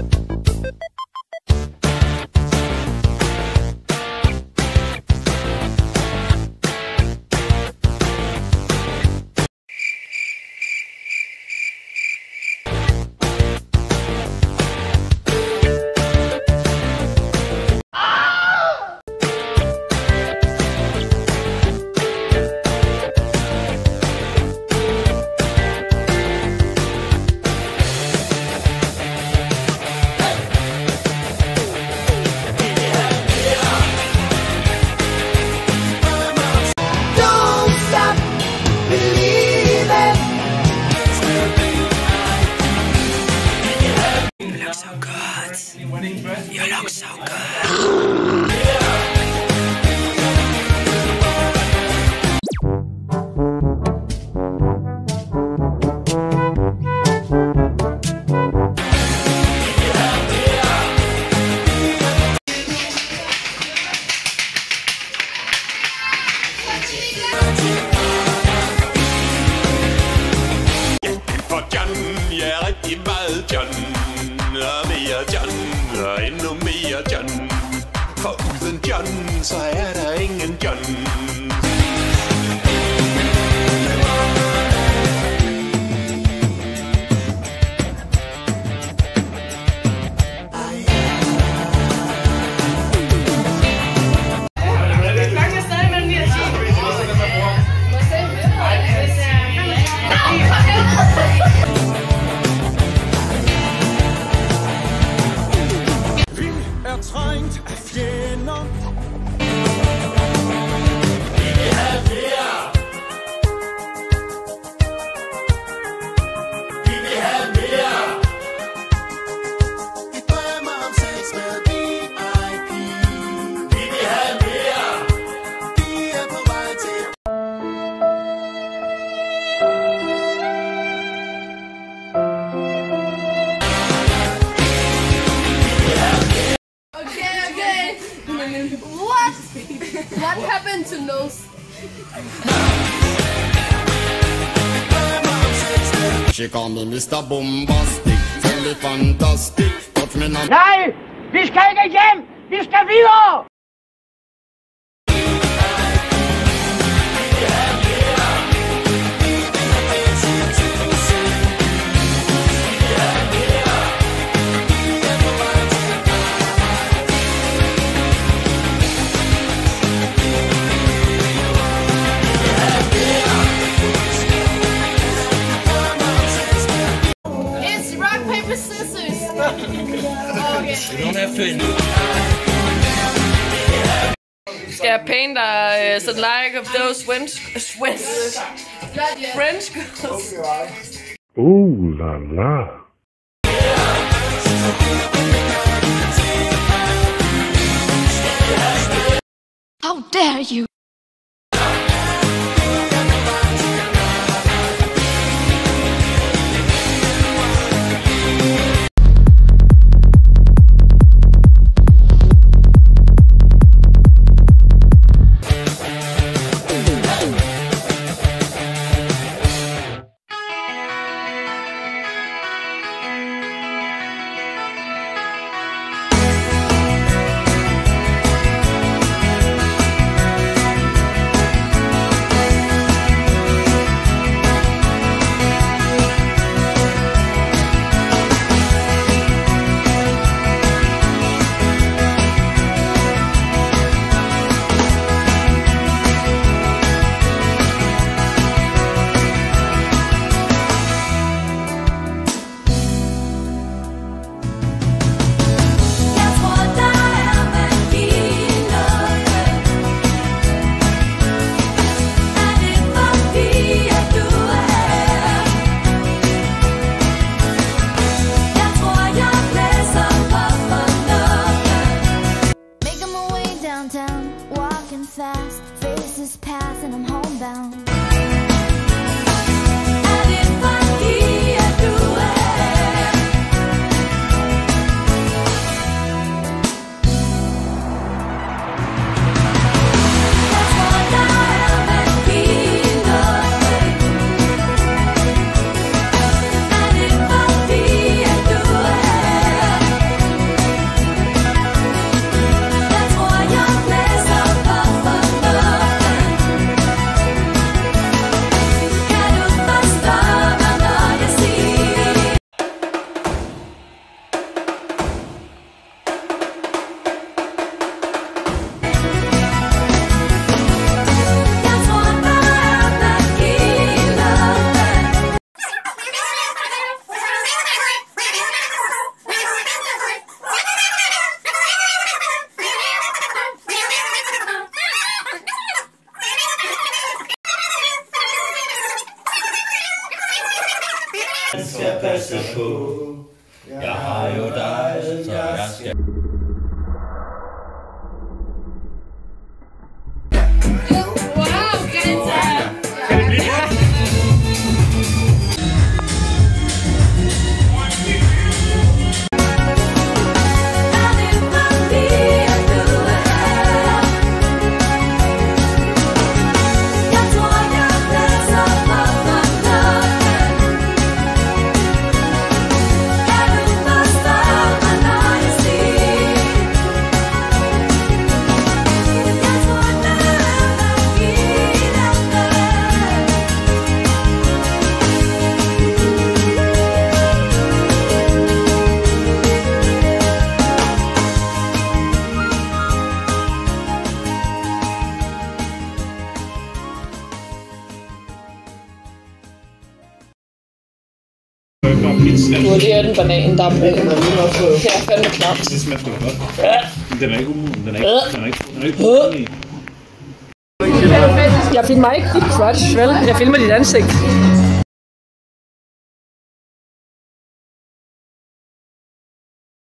happened. For Lumiajan, en Lumiajan. For uden John, så er der ingen John. What? What happened to nose? She call me Mr. Boombastic, tell me fantastic, touch me now. Nej, vi skal ikke hjem! Vi skal videre! Okay. Skal jeg paint dig uh, the like of those French, French, Not yet. French girls? Ooh la la. How dare you! Passe på. Jeg har jo dig, så jeg skal... Du har lige en banan, der er brun. Det er fandme klamt. Det smager sgu godt. Den er ikke umoden. Den er ikke, den er ikke, den er ikke umoden i. Jeg filmer ikke dit crutch, vel? Jeg filmer dit ansigt.